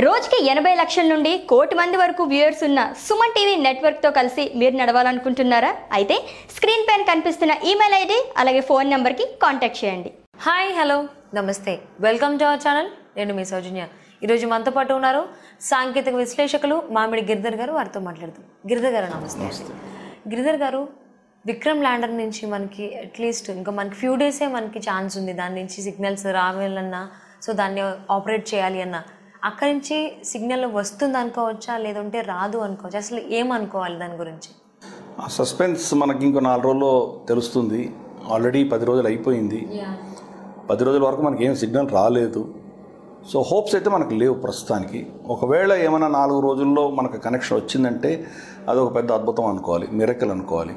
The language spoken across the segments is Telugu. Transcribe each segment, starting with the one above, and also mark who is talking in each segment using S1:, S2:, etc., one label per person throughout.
S1: రోజుకి ఎనభై లక్షల నుండి కోటి మంది వరకు వ్యూయర్స్ ఉన్న సుమన్ టీవీ నెట్వర్క్తో కలిసి మీరు నడవాలనుకుంటున్నారా? అయితే స్క్రీన్ పైన కనిపిస్తున్న ఈమెయిల్ ఐడి అలాగే ఫోన్ నెంబర్కి కాంటాక్ట్ చేయండి.
S2: Hi hello. నమస్తే. Welcome to our channel. నేను మీ సౌజన్య. ఈరోజు మనతో పాటు ఉన్నారు సాంకేతిక విశ్లేషకులు మామిడి గిరిధర్ గారు. వారితో మాట్లాడుతాం గిరిధర్ గారు నమస్తే. గిరిధర్ గారు విక్రమ్ ల్యాండర్ నుంచి మనకి అట్లీస్ట్ ఇంకా మనకి ఫ్యూ డేసే మనకి ఛాన్స్ ఉంది. దాని నుంచి సిగ్నల్స్ రావాలన్నా సో దాన్ని ఆపరేట్ చేయాలి అన్నా అక్కడి నుంచి సిగ్నల్ వస్తుంది అనుకోవచ్చా? లేదంటే రాదు అనుకోవచ్చా? అసలు ఏమనుకోవాలి దాని గురించి?
S3: ఆ సస్పెన్స్ మనకి ఇంకో నాలుగు రోజుల్లో తెలుస్తుంది. ఆల్రెడీ పది రోజులు అయిపోయింది. పది రోజుల వరకు మనకి ఏం సిగ్నల్ రాలేదు. సో హోప్స్ అయితే మనకు లేవు ప్రస్తుతానికి. ఒకవేళ ఏమైనా నాలుగు రోజుల్లో మనకు కనెక్షన్ వచ్చిందంటే అది ఒక పెద్ద అద్భుతం అనుకోవాలి. మిరకల్ అనుకోవాలి.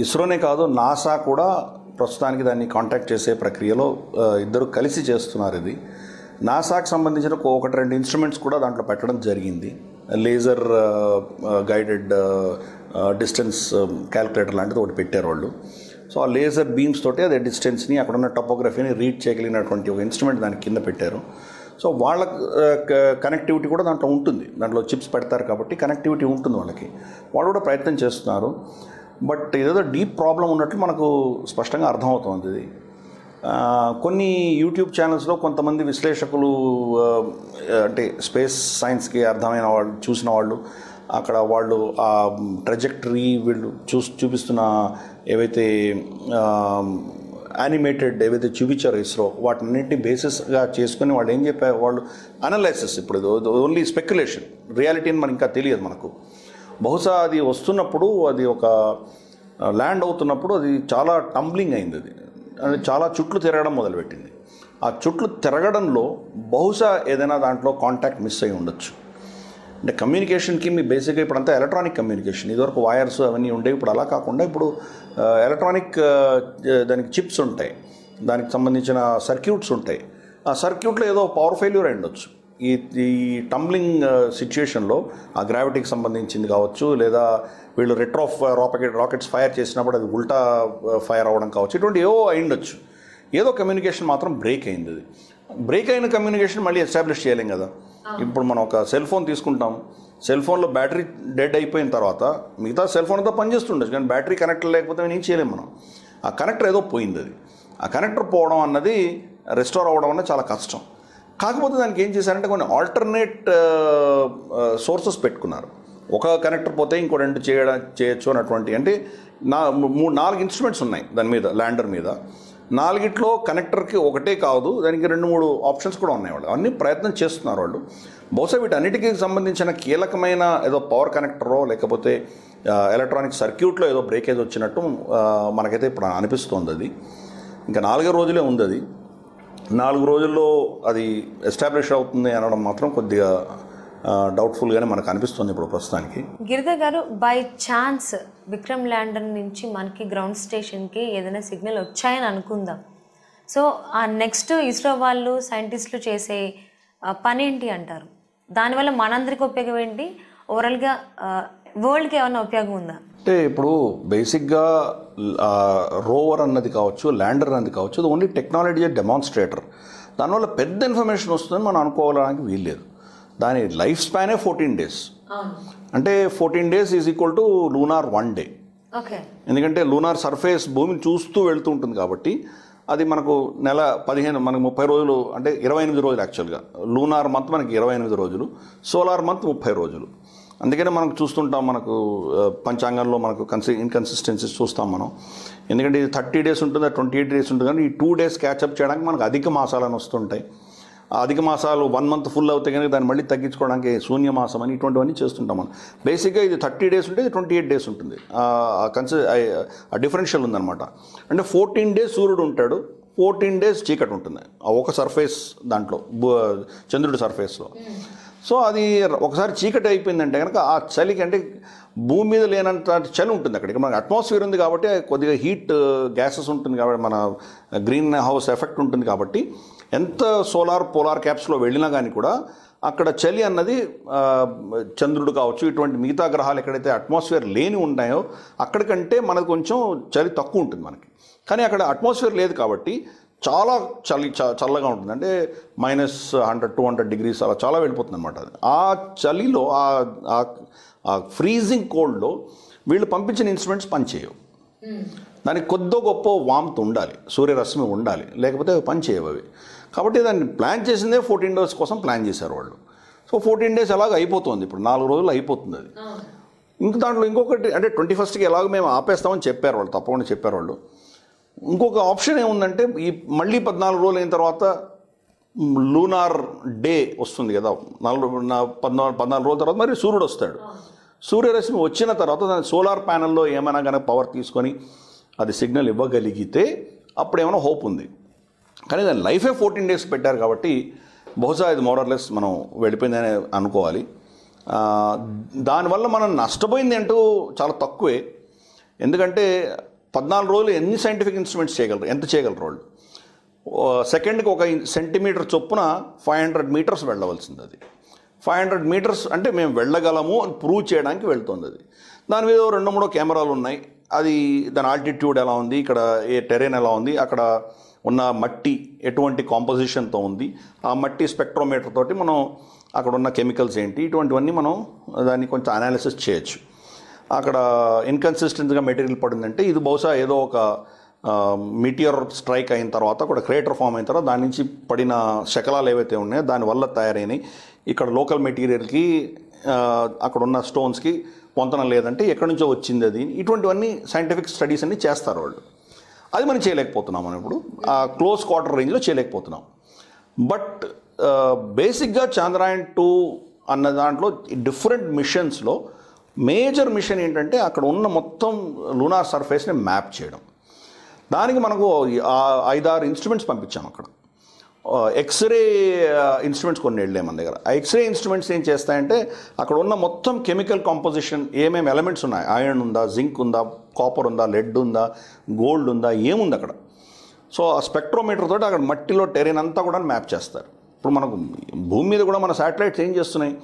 S3: ఇస్రోనే కాదు నాసా కూడా ప్రస్తుతానికి దాన్ని కాంటాక్ట్ చేసే ప్రక్రియలో ఇద్దరు కలిసి చేస్తున్నారు ఇది. నాసాకి సంబంధించిన ఒకటి రెండు ఇన్స్ట్రుమెంట్స్ కూడా దాంట్లో పెట్టడం జరిగింది. లేజర్ గైడెడ్ డిస్టెన్స్ క్యాలిక్యులేటర్ లాంటిది ఒకటి పెట్టారు వాళ్ళు. సో ఆ లేజర్ బీమ్స్ తోటి అదే డిస్టెన్స్ని అక్కడ ఉన్న టపోగ్రఫీని రీడ్ చేయగలిగినటువంటి ఒక ఇన్స్ట్రుమెంట్ దాని కింద పెట్టారు. సో వాళ్ళ కనెక్టివిటీ కూడా దాంట్లో ఉంటుంది. దాంట్లో చిప్స్ పెడతారు కాబట్టి కనెక్టివిటీ ఉంటుంది వాళ్ళకి. వాళ్ళు కూడా ప్రయత్నం చేస్తున్నారు. బట్ ఏదో డీప్ ప్రాబ్లం ఉన్నట్లు మనకు స్పష్టంగా అర్థమవుతుంది. ఇది కొన్ని యూట్యూబ్ ఛానల్స్లో కొంతమంది విశ్లేషకులు అంటే స్పేస్ సైన్స్కి అర్థమైన వాళ్ళు చూసిన వాళ్ళు అక్కడ వాళ్ళు ఆ ట్రజెక్టరీ వీళ్ళు చూ చూపిస్తున్న ఏవైతే యానిమేటెడ్ ఏవైతే చూపించారో ఇస్రో వాటిన్నింటినీ బేసిస్గా చేసుకొని వాళ్ళు ఏం చెప్పారు? వాళ్ళు అనలైసిస్ ఇప్పుడు ఓన్లీ స్పెక్యులేషన్ రియాలిటీ అని మనకి ఇంకా తెలియదు మనకు. బహుశా అది వస్తున్నప్పుడు అది ఒక ల్యాండ్ అవుతున్నప్పుడు అది చాలా టంబ్లింగ్ అయింది అది. చాలా చుట్లు తిరగడం మొదలుపెట్టింది. ఆ చుట్లు తిరగడంలో బహుశా ఏదైనా దాంట్లో కాంటాక్ట్ మిస్ అయి ఉండొచ్చు. అంటే కమ్యూనికేషన్కి మీ బేసిక్గా ఇప్పుడు అంతా ఎలక్ట్రానిక్ కమ్యూనికేషన్ ఇదివరకు వైర్స్ అవన్నీ ఉండేవి ఇప్పుడు అలా కాకుండా ఇప్పుడు ఎలక్ట్రానిక్ దానికి చిప్స్ ఉంటాయి. దానికి సంబంధించిన సర్క్యూట్స్ ఉంటాయి. ఆ సర్క్యూట్లో ఏదో పవర్ ఫెయిల్యూర్ అయి ఉండొచ్చు. ఈ ఈ టంబ్లింగ్ సిచ్యుయేషన్లో ఆ గ్రావిటీకి సంబంధించింది కావచ్చు లేదా వీళ్ళు రెట్రో రాకెట్ రాకెట్స్ ఫైర్ చేసినప్పుడు అది ఉల్టా ఫైర్ అవ్వడం కావచ్చు ఇటువంటి ఏవో అయి ఉండొచ్చు. ఏదో కమ్యూనికేషన్ మాత్రం బ్రేక్ అయింది అది బ్రేక్ అయిన కమ్యూనికేషన్ మళ్ళీ ఎస్టాబ్లిష్ చేయలేం కదా. ఇప్పుడు మనం ఒక సెల్ ఫోన్ తీసుకుంటాం. సెల్ ఫోన్లో బ్యాటరీ డెడ్ అయిపోయిన తర్వాత మిగతా సెల్ ఫోన్ అంతా పనిచేస్తుండొచ్చు కానీ బ్యాటరీ కనెక్టర్ లేకపోతే ఏం చేయలేం మనం. ఆ కనెక్టర్ ఏదో పోయింది అది. ఆ కనెక్టర్ పోవడం అన్నది రెస్టోర్ అవ్వడం అన్నది చాలా కష్టం. కాకపోతే దానికి ఏం చేశారంటే కొన్ని ఆల్టర్నేట్ సోర్సెస్ పెట్టుకున్నారు. ఒక కనెక్టర్ పోతే ఇంకో రెండు చేయడం చేయొచ్చు అన్నటువంటి అంటే నా మూడు నాలుగు ఇన్స్ట్రుమెంట్స్ ఉన్నాయి దాని మీద ల్యాండర్ మీద. నాలుగిట్లో కనెక్టర్కి ఒకటే కాదు దానికి రెండు మూడు ఆప్షన్స్ కూడా ఉన్నాయి వాళ్ళు. అన్ని ప్రయత్నం చేస్తున్నారు వాళ్ళు. బహుశా వీటన్నిటికీ సంబంధించిన కీలకమైన ఏదో పవర్ కనెక్టరో లేకపోతే ఎలక్ట్రానిక్ సర్క్యూట్లో ఏదో బ్రేకేజ్ వచ్చినట్టు మనకైతే ఇప్పుడు అనిపిస్తోంది అది. ఇంకా నాలుగో రోజులే ఉంది అది. నాలుగు రోజుల్లో అది ఎస్టాబ్లిష్ అవుతుంది అనడం మాత్రం కొద్దిగా డౌట్ఫుల్గానే మనకు అనిపిస్తుంది ఇప్పుడు ప్రస్తుతానికి.
S2: గిరిధర్ గారు బై ఛాన్స్ విక్రమ్ ల్యాండర్ నుంచి మనకి గ్రౌండ్ స్టేషన్కి ఏదైనా సిగ్నల్ వచ్చాయని అనుకుందాం. సో ఆ నెక్స్ట్ ఇస్రో వాళ్ళు సైంటిస్టులు చేసే పని ఏంటి అంటారు? దానివల్ల మనందరికి ఉపయోగం ఏంటి? ఓవరాల్గా వరల్డ్కి ఏమైనా ఉపయోగం ఉందా?
S3: అంటే ఇప్పుడు బేసిక్గా రోవర్ అన్నది కావచ్చు ల్యాండర్ అన్నది కావచ్చు అది ఓన్లీ టెక్నాలజీ డెమాన్స్ట్రేటర్ దానివల్ల పెద్ద ఇన్ఫర్మేషన్ వస్తుందని మనం అనుకోవడానికి వీల్లేదు. దాని లైఫ్ స్పానే ఫోర్టీన్ డేస్ అంటే fourteen days is equal to lunar one day
S2: okay.
S3: ఎందుకంటే లూనార్ సర్ఫేస్ భూమిని చూస్తూ వెళ్తూ ఉంటుంది కాబట్టి అది మనకు నెల పదిహేను మనకు ముప్పై రోజులు అంటే ఇరవై ఎనిమిది రోజులు యాక్చువల్గా లూనార్ మంత్ మనకి ఇరవై ఎనిమిది రోజులు సోలార్ మంత్ ముప్పై రోజులు. అందుకనే మనం చూస్తుంటాం మనకు పంచాంగంలో మనకు కన్సి ఇన్కన్సిస్టెన్సీస్ చూస్తాం మనం. ఎందుకంటే ఇది థర్టీ డేస్ ఉంటుంది ట్వంటీ ఎయిట్ డేస్ ఉంటుంది. కానీ ఈ టూ డేస్ క్యాచప్ చేయడానికి మనకు అధిక మాసాలను వస్తుంటాయి. అధిక మాసాలు వన్ మంత్ ఫుల్ అవుతాయి కనుక దాన్ని మళ్ళీ తగ్గించుకోవడానికి శూన్య మాసం అని ఇటువంటివన్నీ చేస్తుంటాం మనం. బేసిక్గా ఇది థర్టీ డేస్ ఉంటే ఇది ట్వంటీ ఎయిట్ డేస్ ఉంటుంది. కన్సి ఆ డిఫరెన్షియల్ ఉందన్నమాట. అంటే ఫోర్టీన్ డేస్ సూర్యుడు ఉంటాడు ఫోర్టీన్ డేస్ చీకటి ఉంటుంది. ఒక సర్ఫేస్ దాంట్లో చంద్రుడి సర్ఫేస్లో సో అది ఒకసారి చీకటి అయిపోయిందంటే కనుక ఆ చలికి అంటే భూమి మీద లేనంత చలి ఉంటుంది అక్కడ మనకి అట్మాస్ఫియర్ ఉంది కాబట్టి కొద్దిగా హీట్ గ్యాసెస్ uh, ఉంటుంది కాబట్టి మన గ్రీన్ హౌస్ ఎఫెక్ట్ ఉంటుంది కాబట్టి ఎంత సోలార్ పోలార్ క్యాప్స్లో వెళ్ళినా కానీ కూడా అక్కడ చలి అన్నది చంద్రుడు కావచ్చు ఇటువంటి మిగతా గ్రహాలు ఎక్కడైతే అట్మాస్ఫియర్ లేని ఉన్నాయో అక్కడికంటే మనకు కొంచెం చలి తక్కువ ఉంటుంది మనకి. కానీ అక్కడ అట్మాస్ఫియర్ లేదు కాబట్టి చాలా చలి చల్లగా ఉంటుంది. అంటే minus hundred two hundred degrees అలా చాలా వెళ్ళిపోతుంది అనమాట అది. ఆ చలిలో ఆ- ఫ్రీజింగ్ కోల్డ్లో వీళ్ళు పంపించిన ఇన్స్ట్రుమెంట్స్ పనిచేయవు. దానికి కొద్దో గొప్ప వామ్త్ ఉండాలి. సూర్యరశ్మి ఉండాలి. లేకపోతే అవి పని చేయవు అవి. కాబట్టి దాన్ని ప్లాన్ చేసిందే ఫోర్టీన్ డేస్ కోసం ప్లాన్ చేశారు వాళ్ళు. సో ఫోర్టీన్ డేస్ ఎలాగ అయిపోతుంది. ఇప్పుడు నాలుగు రోజులు అయిపోతుంది అది. ఇంక దాంట్లో ఇంకొకటి అంటే ట్వంటీ ఫస్ట్కి ఎలాగో మేము ఆపేస్తామని చెప్పారు వాళ్ళు తప్పకుండా చెప్పారు వాళ్ళు. ఇంకొక ఆప్షన్ ఏముందంటే ఈ మళ్ళీ పద్నాలుగు రోజులు అయిన తర్వాత లూనార్ డే వస్తుంది కదా. నాలుగు పద్నాలుగు పద్నాలుగు రోజుల తర్వాత మరి సూర్యుడు వస్తాడు. సూర్యరశ్మి వచ్చిన తర్వాత దాని సోలార్ ప్యానెల్లో ఏమైనా కనుక పవర్ తీసుకొని అది సిగ్నల్ ఇవ్వగలిగితే అప్పుడు ఏమైనా హోప్ ఉంది. కానీ దాని లైఫే ఫోర్టీన్ డేస్ పెట్టారు కాబట్టి బహుశా ఇది మోరర్లెస్ మనం వెళ్ళిపోయిందని అనుకోవాలి. దానివల్ల మనం నష్టపోయింది అంటూ చాలా తక్కువే. ఎందుకంటే పద్నాలుగు రోజులు ఎన్ని సైంటిఫిక్ ఇన్స్ట్రుమెంట్స్ చేయగలరు? ఎంత చేయగలరు వాళ్ళు? సెకండ్కి ఒక సెంటీమీటర్ చొప్పున ఫైవ్ హండ్రెడ్ మీటర్స్ వెళ్ళవలసింది అది ఫైవ్ హండ్రెడ్ మీటర్స్ అంటే మేము వెళ్ళగలము అని ప్రూవ్ చేయడానికి వెళ్తుంది అది. దాని మీద రెండు మూడో కెమెరాలు ఉన్నాయి. అది దాని ఆల్టిట్యూడ్ ఎలా ఉంది? ఇక్కడ ఏ టెరెన్ ఎలా ఉంది? అక్కడ ఉన్న మట్టి ఎటువంటి కాంపోజిషన్తో ఉంది? ఆ మట్టి స్పెక్ట్రోమీటర్ తోటి మనం అక్కడ ఉన్న కెమికల్స్ ఏంటి? ఇటువంటివన్నీ మనం దాన్ని కొంచెం అనాలిసిస్ చేయొచ్చు. అక్కడ ఇన్కన్సిస్టెంట్గా మెటీరియల్ పడిందంటే ఇది బహుశా ఏదో ఒక మిటియర్ స్ట్రైక్ అయిన తర్వాత కూడా క్రేటర్ ఫామ్ అయిన తర్వాత దాని నుంచి పడిన శకలాలు ఏవైతే ఉన్నాయో దానివల్ల తయారైనవి ఇక్కడ లోకల్ మెటీరియల్కి అక్కడ ఉన్న స్టోన్స్కి పొంతనం లేదంటే ఎక్కడి నుంచో వచ్చింది అది. ఇటువంటివన్నీ సైంటిఫిక్ స్టడీస్ అన్ని చేస్తారు వాళ్ళు. అది మనం చేయలేకపోతున్నాం మనం ఇప్పుడు. ఆ క్లోజ్ క్వార్టర్ రేంజ్లో చేయలేకపోతున్నాం. బట్ బేసిక్గా చంద్రాయన్ టూ అన్న దాంట్లో డిఫరెంట్ మిషన్స్లో మేజర్ మిషన్ ఏంటంటే అక్కడ ఉన్న మొత్తం లూనార్ సర్ఫేస్ని మ్యాప్ చేయడం. దానికి మనకు ఐదారు ఇన్స్ట్రుమెంట్స్ పంపించాం అక్కడ. ఎక్స్రే ఇన్స్ట్రుమెంట్స్ కొన్ని వెళ్ళాయి మన దగ్గర. ఎక్స్రే ఇన్స్ట్రుమెంట్స్ ఏం చేస్తాయంటే అక్కడ ఉన్న మొత్తం కెమికల్ కాంపోజిషన్ ఏమేమి ఎలిమెంట్స్ ఉన్నాయి? ఐరన్ ఉందా? జింక్ ఉందా? కాపర్ ఉందా? లెడ్ ఉందా? గోల్డ్ ఉందా? ఏముంది అక్కడ? సో ఆ స్పెక్ట్రోమీటర్ తోటి అక్కడ మట్టిలో టెరెన్ అంతా కూడా మ్యాప్ చేస్తారు. ఇప్పుడు మనకు భూమి మీద కూడా మన శాటిలైట్స్ ఏం చేస్తున్నాయి?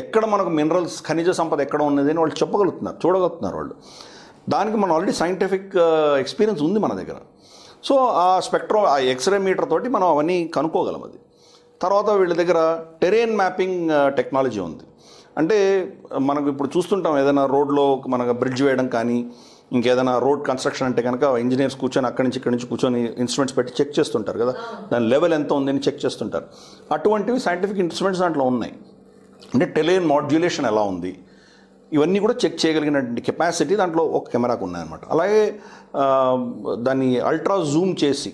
S3: ఎక్కడ మనకు మినరల్స్ ఖనిజ సంపద ఎక్కడ ఉన్నది అని వాళ్ళు చెప్పగలుగుతున్నారు చూడగలుగుతున్నారు వాళ్ళు. దానికి మనం ఆల్రెడీ సైంటిఫిక్ ఎక్స్పీరియన్స్ ఉంది మన దగ్గర. సో ఆ స్పెక్ట్రో ఆ ఎక్స్రే మీటర్ తోటి మనం అవన్నీ కనుక్కోగలం అది. తర్వాత వీళ్ళ దగ్గర టెరేన్ మ్యాపింగ్ టెక్నాలజీ ఉంది. అంటే మనకు ఇప్పుడు చూస్తుంటాం ఏదైనా రోడ్లో మనకు బ్రిడ్జ్ వేయడం కానీ ఇంకేదైనా రోడ్ కన్స్ట్రక్షన్ అంటే కనుక ఇంజనీర్స్ కూర్చొని అక్కడి నుంచి ఇక్కడి నుంచి కూర్చొని ఇన్స్ట్రుమెంట్స్ పెట్టి చెక్ చేస్తుంటారు కదా. దాని లెవెల్ ఎంత ఉందని చెక్ చేస్తుంటారు. అటువంటివి సైంటిఫిక్ ఇన్స్ట్రుమెంట్స్ దాంట్లో ఉన్నాయి. అంటే టెలియన్ మాడ్యులేషన్ ఎలా ఉంది? ఇవన్నీ కూడా చెక్ చేయగలిగినటువంటి కెపాసిటీ దాంట్లో ఒక కెమెరాకు ఉన్నాయన్నమాట. అలాగే దాన్ని అల్ట్రా జూమ్ చేసి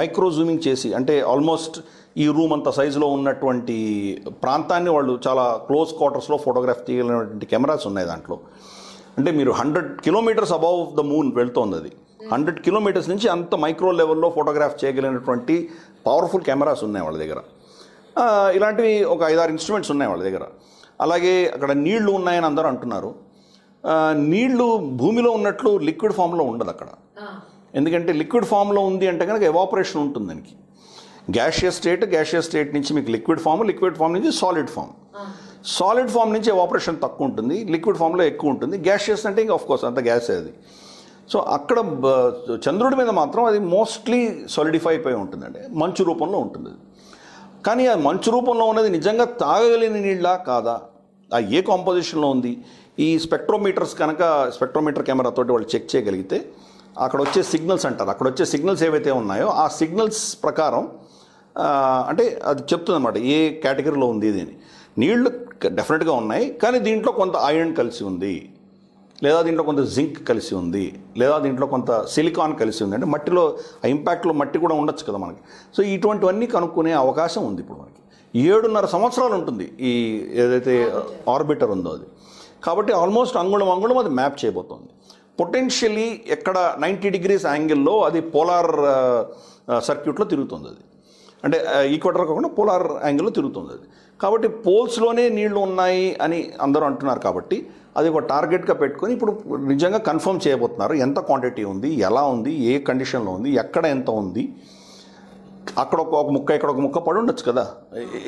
S3: మైక్రో జూమింగ్ చేసి అంటే ఆల్మోస్ట్ ఈ రూమ్ అంత సైజులో ఉన్నటువంటి ప్రాంతాన్ని వాళ్ళు చాలా క్లోజ్ క్వార్టర్స్లో ఫోటోగ్రాఫ్ తీయగలిగినటువంటి కెమెరాస్ ఉన్నాయి దాంట్లో. అంటే మీరు hundred kilometres above the moon వెళ్తోంది అది. హండ్రెడ్ కిలోమీటర్స్ నుంచి అంత మైక్రో లెవెల్లో ఫోటోగ్రాఫ్ చేయగలిగినటువంటి పవర్ఫుల్ కెమెరాస్ ఉన్నాయి వాళ్ళ దగ్గర. ఇలాంటివి ఒక ఐదారు ఇన్స్ట్రుమెంట్స్ ఉన్నాయి వాళ్ళ దగ్గర. అలాగే అక్కడ నీళ్ళు ఉన్నాయని అందరూ అంటున్నారు. నీళ్ళు భూమిలో ఉన్నట్లు లిక్విడ్ ఫామ్లో ఉండదు అక్కడ. ఎందుకంటే లిక్విడ్ ఫామ్లో ఉంది అంటే కనుక ఎవాపరేషన్ ఉంటుంది దానికి. గ్యాషియస్ స్టేట్ గ్యాషియస్ స్టేట్ నుంచి మీకు లిక్విడ్ ఫామ్ లిక్విడ్ ఫామ్ నుంచి సాలిడ్ ఫామ్. సాలిడ్ ఫామ్ నుంచి ఎవాపరేషన్ తక్కువ ఉంటుంది లిక్విడ్ ఫామ్లో ఎక్కువ ఉంటుంది. గ్యాషియస్ అంటే ఇంకా కోర్స్ అంత గ్యాస్ అది. సో అక్కడ చంద్రుడి మీద మాత్రం అది మోస్ట్లీ సాలిడిఫై అయిపోయి ఉంటుందండి. మంచు రూపంలో ఉంటుంది కానీ ఆ మంచు రూపంలో ఉన్నది నిజంగా తాగగలిగిన నీళ్ళ కాదా? ఆ ఏ కాంపోజిషన్లో ఉంది? ఈ స్పెక్ట్రోమీటర్స్ కనుక స్పెక్ట్రోమీటర్ కెమెరా తోటి వాళ్ళు చెక్ చేయగలిగితే అక్కడ వచ్చే సిగ్నల్స్ అంటారు. అక్కడ వచ్చే సిగ్నల్స్ ఏవైతే ఉన్నాయో ఆ సిగ్నల్స్ ప్రకారం అంటే అది చెప్తుందనమాట ఏ కేటగిరీలో ఉంది ఇది అని. నీళ్ళు డెఫినెట్గా ఉన్నాయి కానీ దీంట్లో కొంత ఐరన్ కలిసి ఉంది లేదా దీంట్లో కొంత జింక్ కలిసి ఉంది లేదా దీంట్లో కొంత సిలికాన్ కలిసి ఉంది. అంటే మట్టిలో ఆ ఇంపాక్ట్లో మట్టి కూడా ఉండొచ్చు కదా మనకి. సో ఇటువంటివన్నీ కనుక్కునే అవకాశం ఉంది ఇప్పుడు మనకి. ఏడున్నర సంవత్సరాలు ఉంటుంది ఈ ఏదైతే ఆర్బిటర్ ఉందో అది. కాబట్టి ఆల్మోస్ట్ అంగుళం అంగుళం అది మ్యాప్ చేయబోతోంది. పొటెన్షియలీ ఎక్కడ నైంటీ డిగ్రీస్ యాంగిల్లో అది పోలార్ సర్క్యూట్లో తిరుగుతుంది అది. అంటే ఈక్వటర్ కాకుండా పోలార్ యాంగిల్లో తిరుగుతుంది అది. కాబట్టి పోల్స్లోనే నీళ్ళు ఉన్నాయి అని అందరూ అంటున్నారు కాబట్టి అది ఒక టార్గెట్గా పెట్టుకొని ఇప్పుడు నిజంగా కన్ఫర్మ్ చేయబోతున్నారు. ఎంత క్వాంటిటీ ఉంది ఎలా ఉంది ఏ కండిషన్లో ఉంది ఎక్కడ ఎంత ఉంది అక్కడ ఒక ముక్క ఇక్కడ ఒక ముక్క పడి ఉండొచ్చు కదా.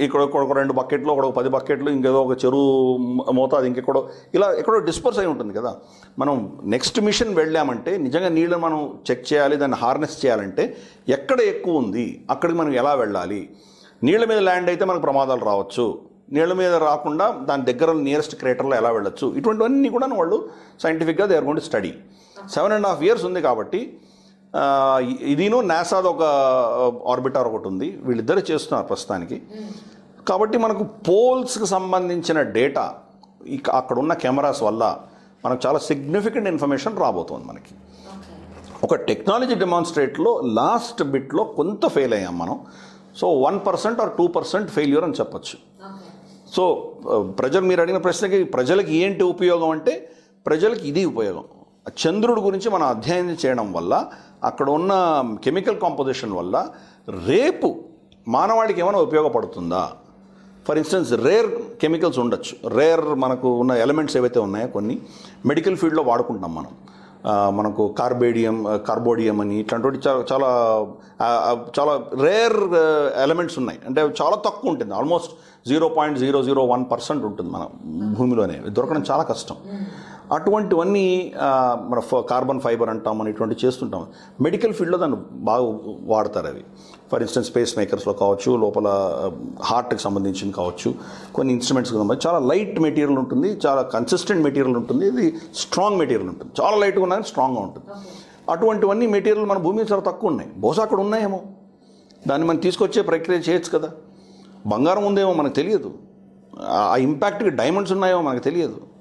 S3: ఇక్కడ ఒక రెండు బకెట్లు ఒక పది బకెట్లు ఇంకేదో ఒక చెరువు మోతాదు ఇంకెక్కడో ఇలా ఎక్కడో డిస్పర్స్ అయి ఉంటుంది కదా. మనం నెక్స్ట్ మిషన్ వెళ్ళామంటే నిజంగా నీళ్ళని మనం చెక్ చేయాలి దాన్ని హార్నెస్ చేయాలంటే ఎక్కడ ఎక్కువ ఉంది అక్కడికి మనం ఎలా వెళ్ళాలి? నీళ్ళ మీద ల్యాండ్ అయితే మనకు ప్రమాదాలు రావచ్చు. నీళ్ళ మీద రాకుండా దాని దగ్గర నియరెస్ట్ క్రేటర్లో ఎలా వెళ్ళొచ్చు? ఇటువంటివన్నీ కూడా వాళ్ళు సైంటిఫిక్గా they are going to study seven and half years ఉంది కాబట్టి ఇదిను నాసాది ఒక ఆర్బిటర్ ఒకటి ఉంది. వీళ్ళిద్దరు చేస్తున్నారు ప్రస్తుతానికి. కాబట్టి మనకు పోల్స్కి సంబంధించిన డేటా ఇక అక్కడ ఉన్న కెమెరాస్ వల్ల మనకు చాలా సిగ్నిఫికెంట్ ఇన్ఫర్మేషన్ రాబోతోంది మనకి. ఒక టెక్నాలజీ డెమాన్స్ట్రేట్లో లాస్ట్ బిట్లో కొంత ఫెయిల్ అయ్యాం మనం. So one percent or two percent failure అని చెప్పొచ్చు. సో ప్రజలు మీరు అడిగిన ప్రశ్నకి ప్రజలకి ఏంటి ఉపయోగం అంటే ప్రజలకి ఇది ఉపయోగం. చంద్రుడి గురించి మనం అధ్యయనం చేయడం వల్ల అక్కడ ఉన్న కెమికల్ కాంపోజిషన్ వల్ల రేపు మానవాళికి ఏమైనా ఉపయోగపడుతుందా? ఫర్ ఇన్స్టెన్స్ రేర్ కెమికల్స్ ఉండొచ్చు. రేర్ మనకు ఉన్న ఎలిమెంట్స్ ఏవైతే ఉన్నాయో కొన్ని మెడికల్ ఫీల్డ్లో వాడుకుంటాం మనం. మనకు కార్బేడియం కార్బోడియం అని ఇట్లాంటి చాలా చాలా చాలా రేర్ ఎలిమెంట్స్ ఉన్నాయి. అంటే చాలా తక్కువ ఉంటుంది. Almost zero point zero zero one percent ఉంటుంది మన భూమిలోనే. దొరకడం చాలా కష్టం. అటువంటివన్నీ మన ఫ- కార్బన్ ఫైబర్ అంటాం మనం ఇటువంటి చేస్తుంటాం. మెడికల్ ఫీల్డ్లో దాన్ని బాగా వాడతారు అవి. ఫర్ ఇన్స్టెన్స్ స్పేస్ మేకర్స్లో కావచ్చు లోపల హార్ట్కి సంబంధించింది కావచ్చు కొన్ని ఇన్స్ట్రుమెంట్స్కి సంబంధించి చాలా లైట్ మెటీరియల్ ఉంటుంది చాలా కన్సిస్టెంట్ మెటీరియల్ ఉంటుంది ఇది స్ట్రాంగ్ మెటీరియల్ ఉంటుంది. చాలా లైట్గా ఉన్నది స్ట్రాంగ్గా ఉంటుంది. అటువంటివన్నీ మెటీరియల్ మన భూమి మీద చాలా తక్కువ ఉన్నాయి. బహుశా అక్కడ ఉన్నాయేమో. దాన్ని మనం తీసుకొచ్చే ప్రక్రియ చేయొచ్చు కదా. బంగారం ఉందేమో మనకు తెలియదు. ఆ ఇంపాక్ట్కి డైమండ్స్ ఉన్నాయేమో మనకు తెలియదు.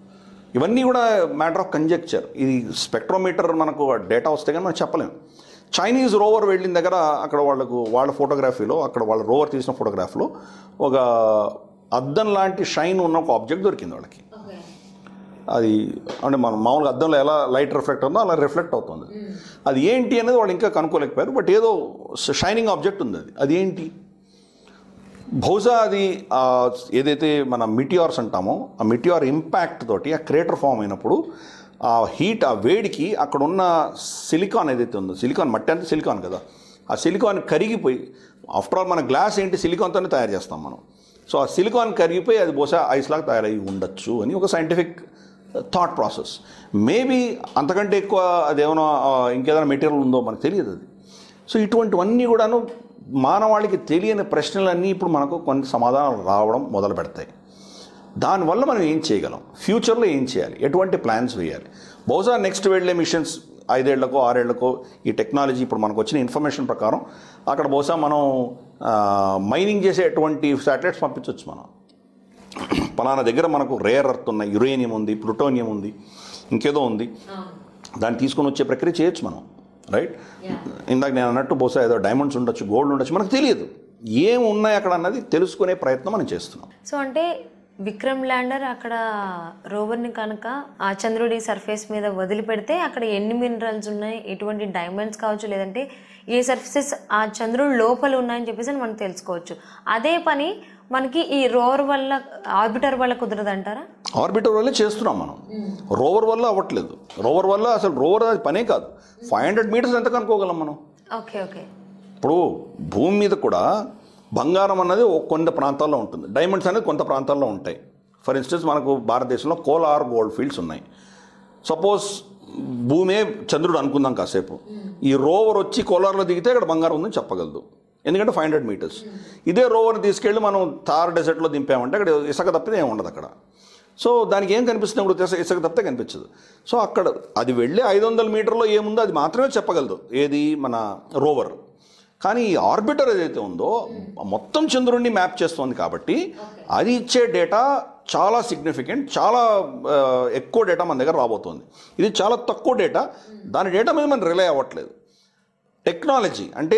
S3: ఇవన్నీ కూడా మ్యాటర్ ఆఫ్ కంజెక్చర్. ఇది స్పెక్ట్రోమీటర్ మనకు డేటా వస్తే కానీ మనం చెప్పలేము చైనీస్ రోవర్ వెళ్ళిన దగ్గర అక్కడ వాళ్ళకు వాళ్ళ ఫోటోగ్రఫీలో అక్కడ వాళ్ళ రోవర్ తీసిన ఫోటోగ్రాఫ్లో ఒక అద్దం లాంటి షైన్ ఉన్న ఒక ఆబ్జెక్ట్ దొరికింది వాళ్ళకి. అది అంటే మనం మామూలుగా అద్దంలో ఎలా లైట్ రిఫ్లెక్ట్ ఉందో అలా రిఫ్లెక్ట్ అవుతుంది. అది ఏంటి అనేది వాళ్ళు ఇంకా కనుక్కోలేకపోయారు. బట్ ఏదో షైనింగ్ ఆబ్జెక్ట్ ఉంది అది. అది ఏంటి? బహుశా అది ఏదైతే మన మిటియార్స్ అంటామో ఆ మిటియార్ ఇంపాక్ట్ తోటి ఆ క్రేటర్ ఫామ్ అయినప్పుడు ఆ హీట్ ఆ వేడికి అక్కడ ఉన్న సిలికాన్ ఏదైతే ఉందో సిలికాన్ మట్టి అంటే సిలికాన్ కదా ఆ సిలికాన్ కరిగిపోయి ఆఫ్టర్ ఆల్ మన గ్లాస్ ఏంటి? సిలికాన్తోనే తయారు చేస్తాం మనం. సో ఆ సిలికాన్ కరిగిపోయి అది బహుశా ఐస్ లాగా తయారై ఉండొచ్చు అని ఒక సైంటిఫిక్ థాట్ ప్రాసెస్ మేబీ అంతకంటే ఎక్కువ అదేమైనా ఇంకేదైనా మెటీరియల్ ఉందో మనకు తెలియదు అది. సో ఇటువంటివన్నీ కూడాను మానవాళికి తెలియని ప్రశ్నలన్నీ ఇప్పుడు మనకు కొన్ని సమాధానాలు రావడం మొదలు పెడతాయి. దానివల్ల మనం ఏం చేయగలం? ఫ్యూచర్లో ఏం చేయాలి? ఎటువంటి ప్లాన్స్ వేయాలి? బహుశా నెక్స్ట్ వెళ్ళే మిషన్స్ ఐదేళ్ళకో ఆరేళ్ళకో ఈ టెక్నాలజీ ఇప్పుడు మనకు వచ్చిన ఇన్ఫర్మేషన్ ప్రకారం అక్కడ బహుశా మనం మైనింగ్ చేసే ఎటువంటి శాటిలైట్స్ పంపించవచ్చు మనం. పలానా దగ్గర మనకు రేర్ అర్త్ ఉన్నాయి యురేనియం ఉంది ప్లూటోనియం ఉంది ఇంకేదో ఉంది. దాన్ని తీసుకొని వచ్చే ప్రక్రియ చేయొచ్చు మనం. రైట్ ఇందాక నేను అన్నట్టు బహుశా ఏదో డైమండ్స్ ఉండొచ్చు గోల్డ్ ఉండొచ్చు మనకు తెలియదు. ఏం ఉన్నాయి అక్కడ అన్నది తెలుసుకునే ప్రయత్నం మనం చేస్తున్నాం.
S2: సో అంటే విక్రమ్ ల్యాండర్ అక్కడ రోవర్ని కనుక ఆ చంద్రుడి సర్ఫేస్ మీద వదిలిపెడితే అక్కడ ఎన్ని మినరల్స్ ఉన్నాయి ఎటువంటి డైమండ్స్ కావచ్చు లేదంటే ఏ సర్ఫేసెస్ ఆ చంద్రుడి లోపల ఉన్నాయని చెప్పేసి మనం తెలుసుకోవచ్చు. అదే పని మనకి ఈ రోవర్ వల్ల ఆర్బిటర్ వల్ల కుదరదంటారా?
S3: ఆర్బిటర్ వల్లే చేస్తున్నాం మనం. రోవర్ వల్ల అవ్వట్లేదు. రోవర్ వల్ల అసలు రోవర్ అది పనే కాదు. ఫైవ్ హండ్రెడ్ మీటర్స్ ఎంత కనుక్కోగలం మనం?
S2: Okay okay.
S3: ఇప్పుడు భూమి మీద కూడా బంగారం అన్నది కొంత ప్రాంతాల్లో ఉంటుంది. డైమండ్స్ అనేది కొంత ప్రాంతాల్లో ఉంటాయి. ఫర్ ఇన్స్టెన్స్ మనకు భారతదేశంలో కోలార్ గోల్డ్ ఫీల్డ్స్ ఉన్నాయి. సపోజ్ భూమే చంద్రుడు అనుకుందాం కాసేపు. ఈ రోవర్ వచ్చి కోలార్లో దిగితే ఇక్కడ బంగారం ఉందని చెప్పగలదు. ఎందుకంటే ఫైవ్ హండ్రెడ్ మీటర్స్. ఇదే రోవర్ తీసుకెళ్ళి మనం థార్ డెజర్ట్లో దింపామంటే అక్కడ ఇసుక తప్పితే ఏమి ఉండదు అక్కడ. సో దానికి ఏం కనిపిస్తుంది ఇప్పుడు? ఇసుక తప్పితే కనిపించదు. సో అక్కడ అది వెళ్ళి ఐదు వందల మీటర్లో ఏముందో అది మాత్రమే చెప్పగలదు. ఏది? మన రోవర్. కానీ ఈ ఆర్బిటర్ ఏదైతే ఉందో మొత్తం చంద్రుడిని మ్యాప్ చేస్తోంది కాబట్టి అది ఇచ్చే డేటా చాలా సిగ్నిఫికెంట్ చాలా ఎక్కువ డేటా మన దగ్గర రాబోతోంది. ఇది చాలా తక్కువ డేటా. దాని డేటా మీద మనం రిలే అవ్వట్లేదు. టెక్నాలజీ అంటే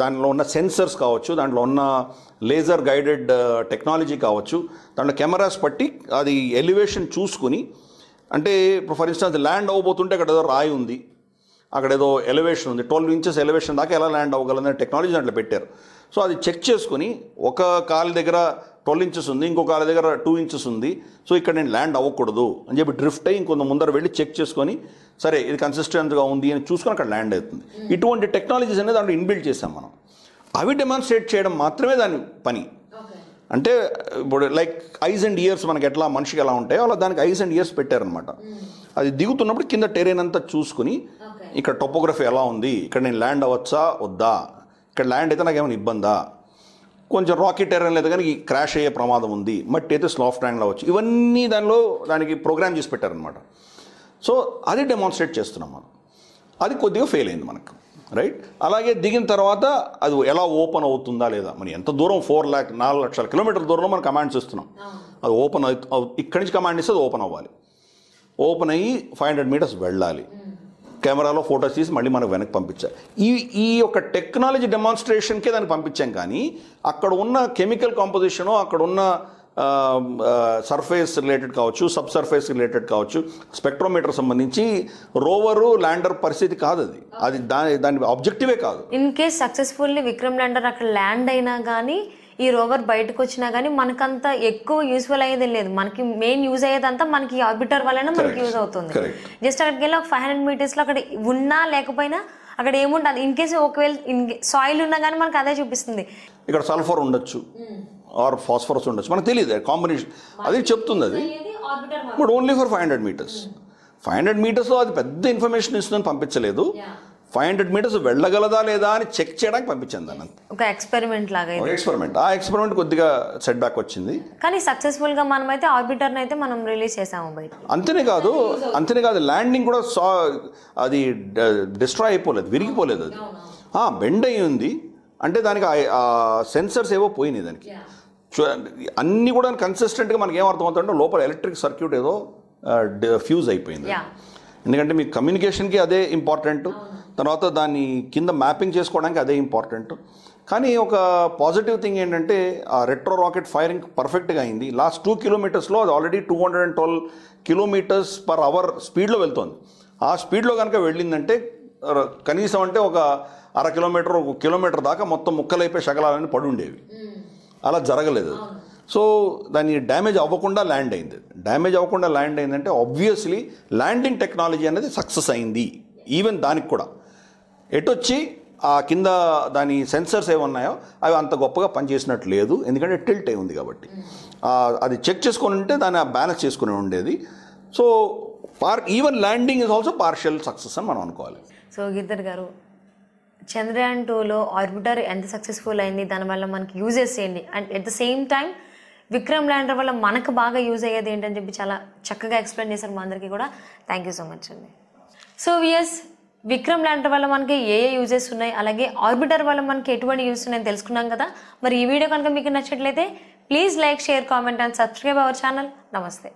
S3: దానిలో ఉన్న సెన్సర్స్ కావచ్చు దాంట్లో ఉన్న లేజర్ గైడెడ్ టెక్నాలజీ కావచ్చు దాంట్లో కెమెరాస్ పట్టి అది ఎలివేషన్ చూసుకుని అంటే ఇప్పుడు ఫర్ ఇన్స్టెన్స్ ల్యాండ్ అవ్వబోతుంటే అక్కడ ఏదో రాయి ఉంది అక్కడ ఏదో ఎలివేషన్ ఉంది ట్వెల్వ్ ఇంచెస్ ఎలివేషన్ దాకా ఎలా ల్యాండ్ అవ్వగలదనే టెక్నాలజీ దాంట్లో పెట్టారు. సో అది చెక్ చేసుకుని ఒక కాలు దగ్గర ట్వెల్వ్ ఇంచెస్ ఉంది ఇంకో కాలు దగ్గర టూ ఇంచెస్ ఉంది. సో ఇక్కడ నేను ల్యాండ్ అవ్వకూడదు అని చెప్పి డ్రిఫ్ట్ అయ్యి ఇంకొంత ముందర వెళ్ళి చెక్ చేసుకొని సరే ఇది కన్సిస్టెంట్గా ఉంది అని చూసుకొని అక్కడ ల్యాండ్ అవుతుంది. ఇటువంటి టెక్నాలజీస్ అనేది దాంట్లో ఇన్బిల్డ్ చేసాం మనం. అవి డెమాన్స్ట్రేట్ చేయడం మాత్రమే దాని పని. అంటే ఇప్పుడు లైక్ ఐస్ అండ్ ఇయర్స్ మనకి ఎట్లా మనిషికి ఎలా ఉంటాయో అలా దానికి ఐస్ అండ్ ఇయర్స్ పెట్టారనమాట అది దిగుతున్నప్పుడు కింద టెరైన్ అంతా చూసుకుని ఇక్కడ టొపోగ్రఫీ ఎలా ఉంది ఇక్కడ నేను ల్యాండ్ అవ్వచ్చా వద్దా ఇక్కడ ల్యాండ్ అయితే నాకు ఏమైనా ఇబ్బందా కొంచెం రాకీ టెరైన్ అయితే కానీ క్రాష్ అయ్యే ప్రమాదం ఉంది. మట్టి అయితే స్లాఫ్ట్ ల్యాండ్ అవ్వచ్చు ఇవన్నీ దానిలో దానికి ప్రోగ్రామ్ చేసి పెట్టారనమాట సో అది డెమాన్స్ట్రేట్ చేస్తున్నాం మనం. అది కొద్దిగా ఫెయిల్ అయింది మనకు రైట్ అలాగే దిగిన తర్వాత అది ఎలా ఓపెన్ అవుతుందా లేదా? మనం ఎంత దూరం ఫోర్ ల్యాక్ నాలుగు లక్షల కిలోమీటర్ల దూరంలో మనం కమాండ్స్ ఇస్తున్నాం. అది ఓపెన్ ఇక్కడి నుంచి కమాండ్ ఇస్తే అది ఓపెన్ అవ్వాలి. ఓపెన్ అయ్యి ఫైవ్ హండ్రెడ్ మీటర్స్ వెళ్ళాలి. కెమెరాలో ఫొటోస్ తీసి మళ్ళీ మనకు వెనక్కి పంపించాలి ఈ ఈ యొక్క టెక్నాలజీ డెమాన్స్ట్రేషన్కే దాన్ని పంపించాం కానీ అక్కడ ఉన్న కెమికల్ కాంపోజిషను అక్కడ ఉన్న సర్ఫేస్ రిలేటెడ్ కావచ్చు సబ్ సర్ఫేస్ రిలేటెడ్ కావచ్చు స్పెక్ట్రోమీటర్ సంబంధించి రోవరు ల్యాండర్ పరిస్థితి కాదు అది. అది దాని దాని ఆబ్జెక్టివే కాదు.
S2: In case successfully Vikram lander అక్కడ ల్యాండ్ అయినా కానీ ఈ రోవర్ బయటకు వచ్చినా కానీ మనకంత ఎక్కువ యూస్ఫుల్ అయ్యేది లేదు. మనకి మెయిన్ యూజ్ అయ్యేదంతా మనకి ఆర్బిటర్ వల్లనే మనకి. యూజ్ అవుతుంది. జస్ట్ అక్కడికి వెళ్ళి ఒక ఫైవ్ హండ్రెడ్ మీటర్స్లో అక్కడ ఉన్నా లేకపోయినా అక్కడ ఏముంటుంది ఇన్ కేసు ఒకవేళ సాయిల్ ఉన్నా కానీ మనకు అదే చూపిస్తుంది.
S3: ఇక్కడ సల్ఫర్ ఉండొచ్చు. ఆర్ ఫాస్ఫరస్ ఉండొచ్చు. మనకు తెలియదు కాంబినేషన్ అది చెప్తుంది అది. But only for five hundred metres five hundred మీటర్స్లో అది పెద్ద ఇన్ఫర్మేషన్ ఇస్తుందని పంపించలేదు. ఫైవ్ హండ్రెడ్ మీటర్స్ వెళ్ళగలదా లేదా అని చెక్ చేయడానికి పంపించాను దాన్ని.
S2: ఒక ఎక్స్పెరిమెంట్ లాగా
S3: ఎక్స్పెరిమెంట్ ఆ ఎక్స్పెరిమెంట్ కొద్దిగా సెట్ బ్యాక్ వచ్చింది.
S2: కానీ సక్సెస్ఫుల్గా మనమైతే ఆర్బిటర్ అయితే మనం రిలీజ్ చేసాము బయట.
S3: అంతేనే కాదు అంతేనే కాదు ల్యాండింగ్ కూడా సా అది డిస్ట్రాయ్ అయిపోలేదు విరిగిపోలేదు అది. బెండ్ అయి ఉంది. అంటే దానికి సెన్సర్స్ ఏవో పోయినాయి దానికి. అన్నీ కూడా కన్సిస్టెంట్గా మనకి ఏం అర్థమవుతుందంటే లోపల ఎలక్ట్రిక్ సర్క్యూట్ ఏదో ఫ్యూజ్ అయిపోయింది. ఎందుకంటే మీ కమ్యూనికేషన్కి అదే ఇంపార్టెంట్ తర్వాత దాన్ని కింద మ్యాపింగ్ చేసుకోవడానికి అదే ఇంపార్టెంట్. కానీ ఒక పాజిటివ్ థింగ్ ఏంటంటే ఆ రెట్రో రాకెట్ ఫైరింగ్ పర్ఫెక్ట్గా అయింది. లాస్ట్ టూ కిలోమీటర్స్లో అది already two hundred and twelve kilometres per hour స్పీడ్లో వెళ్తోంది. ఆ స్పీడ్లో కనుక వెళ్ళిందంటే కనీసం అంటే ఒక అర కిలోమీటర్ ఒక కిలోమీటర్ దాకా మొత్తం ముక్కలైపోయి శకలాలని పడి ఉండేవి. అలా జరగలేదు. సో దాన్ని డ్యామేజ్ అవ్వకుండా ల్యాండ్ అయింది. డ్యామేజ్ అవ్వకుండా ల్యాండ్ అయిందంటే ఆబ్వియస్లీ ల్యాండింగ్ టెక్నాలజీ అనేది సక్సెస్ అయింది. ఈవెన్ దానికి కూడా. ఎటొచ్చి ఆ కింద దాని సెన్సర్స్ ఏమున్నాయో అవి అంత గొప్పగా పనిచేసినట్టు లేదు. ఎందుకంటే టిల్ట్ అయి ఉంది కాబట్టి. అది చెక్ చేసుకొని ఉంటే దాన్ని బ్యాలెన్స్ చేసుకుని ఉండేది. So par even landing is also partial success అని మనం అనుకోవాలి.
S2: సో గిద్దర్ గారు చంద్రయాన్ టూలో ఆర్బిటర్ ఎంత సక్సెస్ఫుల్ అయింది? దానివల్ల మనకి యూజెస్ ఏంటి? And at the same time Vikram lander వల్ల మనకు బాగా యూజ్ అయ్యేది ఏంటని చెప్పి చాలా చక్కగా ఎక్స్ప్లెయిన్ చేశారు మా అందరికీ కూడా. థ్యాంక్ యూ సో మచ్ అండి. సో వియస్ విక్రమ్ ల్యాండర్ వల్ల మనకి ఏ ఏ యూజెస్ ఉన్నాయి? అలాగే ఆర్బిటర్ వల్ల మనకి ఎటువంటి యూస్ ఉన్నాయని తెలుసుకున్నాం కదా? మరి ఈ వీడియో కనుక మీకు నచ్చట్లయితే please like share comment and subscribe our channel నమస్తే.